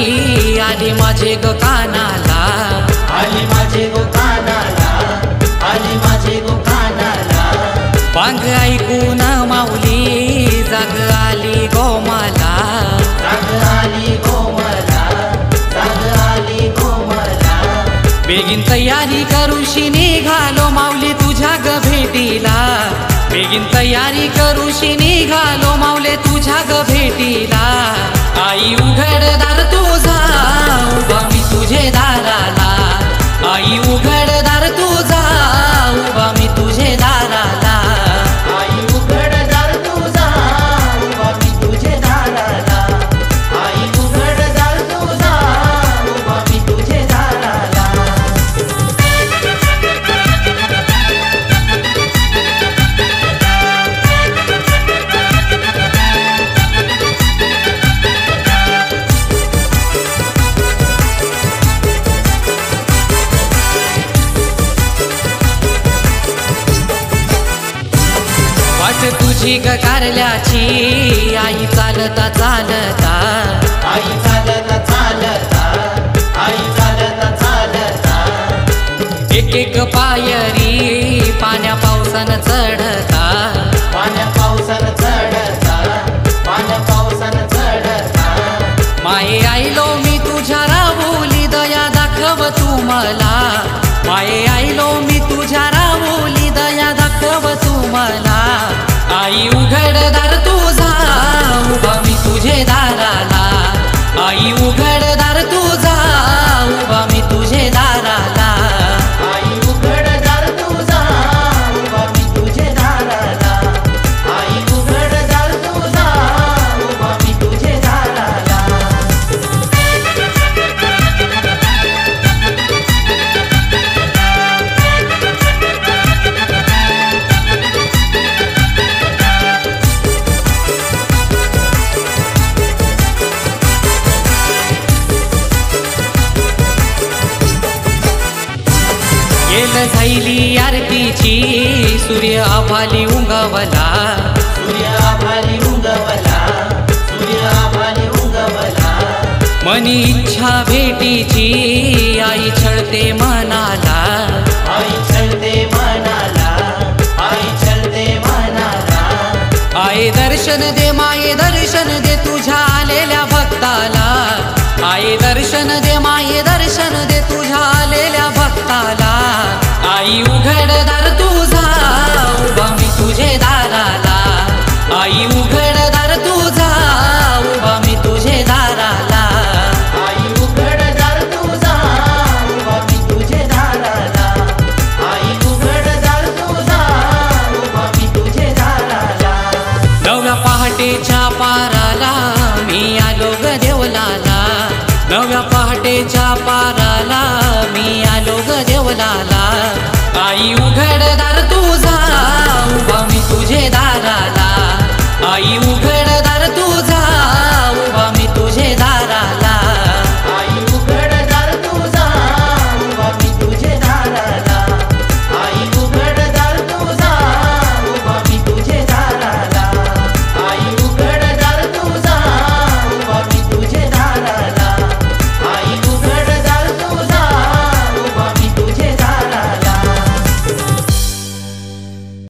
आई आली माझे ग कानाला. आली माझे गो कानाला आली माझे गो कानाला. बांग ऐकून माऊली जाग आली गोमाला राग आली कोमला राग आली कोमला बेगीन तयारी करूशी निघालो माऊली तुझ्या ग भेटीला. बेगीन तयारी करूशी निघालो तुझी कारल्याची. आई चालता चालता. आई चालता चालता. आई चालता चालता. एक एक पायरी पाण्या पावसानं चढता. पाण्या पावसान चढता. पाण्या पावसान चढता. माये आईलो मी तुझ्या राहुली दया दाखव तू मला. माये आईलो मी येल झाईली आरतीची. सूर्य आभाली उंगवला. सूर्य आभाली उगवला. सूर्य आभाली उगवला. मनी इच्छा भेटीची. आई छळते मनाला. आई छळते मनाला. आई छळते मनाला. आये दर्शन दे माये दर्शन दे तुझ्या आलेल्या भक्ताला. आये दर्शन दे माये दर्शन दे तुझ्या आलेल्या भक्ताला. आई उघडदार तुझा उभा मी तुझे दाराला. आई उघडदार तुझा उभा मी तुझे दाराला. आई उघड दार तुझा उभा मी तुझे दाराला. आई उघड दार तुझा उभा मी तुझे दाराला. नव्या पहाटेच्या पाराला मी आलो ग देवलाला. नव्या पहाटेच्या पाराला मी आलो ग देवलाला. उघड